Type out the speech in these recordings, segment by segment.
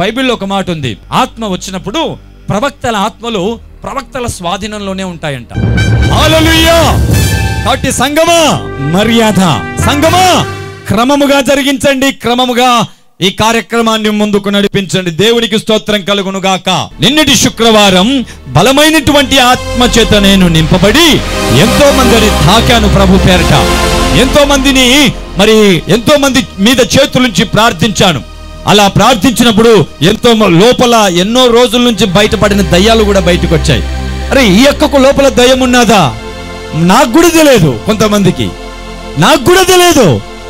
బైబిల్లో ఒక మాట ఉంది. ఆత్మ వచ్చినప్పుడు ప్రవక్తల ఆత్మలు ప్రవక్తల స్వాధీనంలోనే ఉంటాయంట. కాబట్టి సంగమా మర్యాద సంగమా క్రమముగా జరిగించండి క్రమముగా ఈ కార్యక్రమాన్ని ముందుకు నడిపించండి. దేవునికి స్తోత్రం కలుగును గాక నిన్నటి శుక్రవారం బలమైనటువంటి ఆత్మ చేత నేను నింపబడి ఎంతో మందిని తాకాను ప్రభు పేరట. ఎంతో మందిని మరి ఎంతో మంది మీద చేతులుంచి ప్రార్థించాను. అలా ప్రార్థించినప్పుడు ఎంతో లోపల ఎన్నో రోజుల నుంచి బయటపడిన దయ్యాలు కూడా బయటకు వచ్చాయి అరే ఈ అక్కకు లోపల దయ్యం ఉన్నదా? నాకు కూడా తెలియదు కొంతమందికి. నాకు కూడా తెలియదు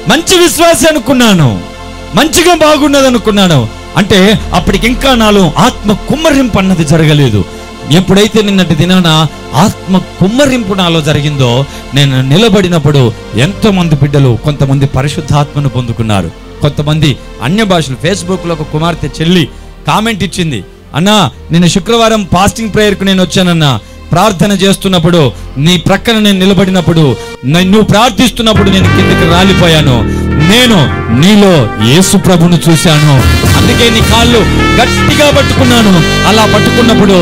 మంచి విశ్వాసం అనుకున్నాను. మంచిగా బాగున్నది అనుకున్నాను అంటే అప్పటికి ఇంకా నాలో ఆత్మ కుమ్మరింపు అన్నది జరగలేదు. ఎప్పుడైతే నిన్నటి దినాన ఆత్మ కుమ్మరింపు నాలో జరిగిందో నేను నిలబడినప్పుడు ఎంతోమంది బిడ్డలు కొంతమంది పరిశుద్ధాత్మను పొందుకున్నారు. కొంతమంది అన్య భాషలు ఫేస్బుక్లో ఒక కుమార్తె చెల్లి కామెంట్ ఇచ్చింది. అన్నా నిన్న శుక్రవారం ఫాస్టింగ్ ప్రేయర్కు నేను వచ్చానన్నా. ప్రార్థన చేస్తున్నప్పుడు నీ ప్రక్కన నేను నిలబడినప్పుడు న- నువ్వు ప్రార్థిస్తున్నప్పుడు నేను కిందకి రాలిపోయాను. నేను నీలో యేసు ప్రభును చూశాను. అందుకే నీ కాళ్ళు గట్టిగా పట్టుకున్నాను. అలా పట్టుకున్నప్పుడు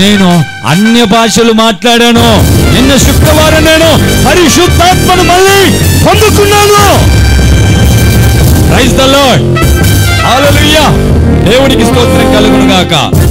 నేను అన్య భాషలు మాట్లాడాను. నిన్న శుక్రవారం నేను పరిశుద్ధాత్మను మళ్ళీ పొందుకున్నాను. ప్రైజ్ ద లార్డ్ హల్లెలూయా స్తోత్రం కలుగును గాక.